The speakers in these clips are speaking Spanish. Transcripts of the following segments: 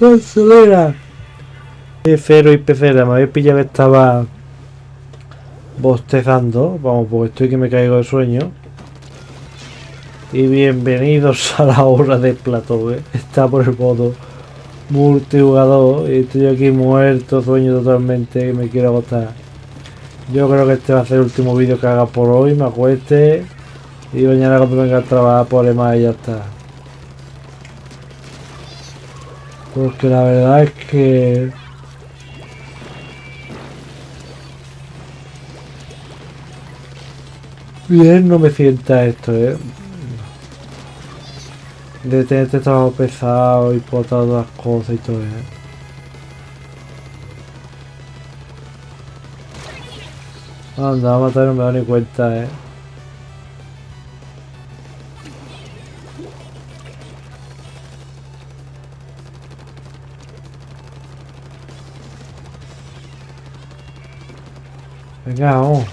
Acelera. Cero y pecera, me habéis pillado que estaba bostezando. Vamos, porque estoy que me caigo de sueño. Y bienvenidos a la hora de plató, ¿eh? Está por el modo multijugador. Y estoy aquí muerto, sueño totalmente, me quiero agotar. Yo creo que este va a ser el último vídeo que haga por hoy, me acueste. Y mañana cuando venga a trabajar por más y ya está. Porque la verdad es que... Bien no me sienta esto, eh. De tener este trabajo pesado y por todas las cosas y todo, eh. Anda, a matar no me da ni cuenta, eh. Venga, vamos.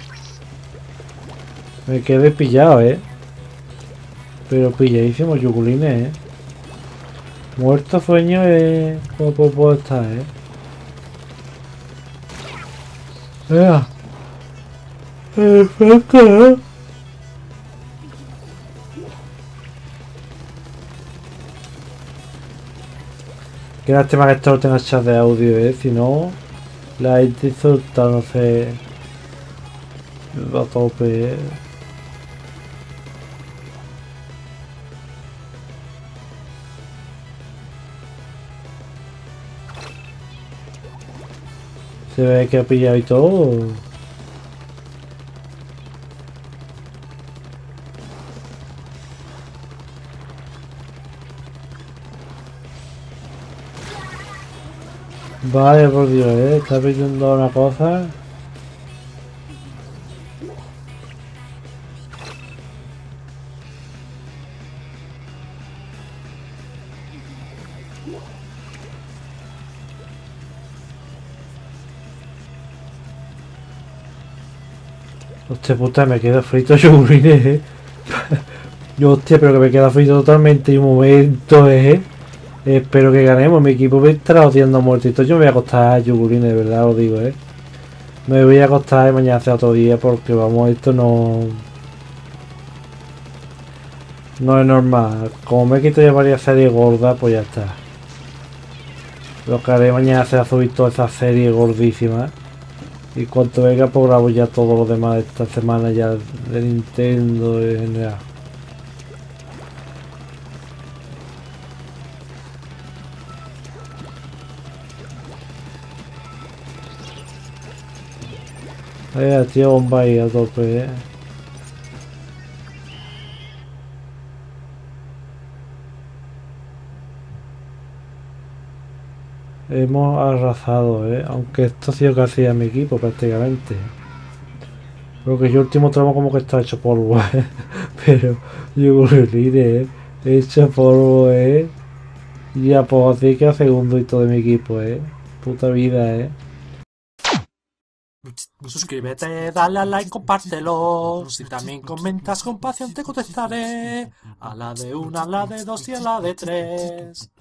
Me quedé pillado, eh. Pero pilladísimo, yuculines, eh. Muerto sueño, eh. Puedo, puedo, puedo estar, eh. Venga. Perfecto, eh. Qué lástima que esto no tenga chat de audio, eh. Si no, la gente insulta, no sé. A tope. Se ve que ha pillado y todo. Vale, por Dios, ¿eh? Está pidiendo una cosa. Hostia puta, me queda frito yogurines, eh. Hostia, pero que me queda frito totalmente. Y un momento, eh. Espero que ganemos. Mi equipo me estará odiando muertito. Yo me voy a acostar yogurines, de verdad, os digo, eh. Me voy a acostar y mañana hace otro día porque, vamos, esto no... No es normal. Como me he quitado ya varias series gordas, pues ya está. Lo que haré mañana será subir todas esas series gordísimas. Y cuando venga, pues grabo ya todo lo demás de esta semana ya de Nintendo en general. Eh, tío, bomba ahí a tope, eh. Hemos arrasado, ¿eh? Aunque esto ha sido casi a mi equipo prácticamente. Porque yo último tramo como que está hecho polvo, ¿eh? Pero yo ¿eh? Hecho polvo, ¿eh? Ya pues así que a segundo y todo de mi equipo, ¿eh? Puta vida, ¿eh? Suscríbete, dale a like, compártelo. Si también comentas con pasión te contestaré. A la de una, a la de dos y a la de tres.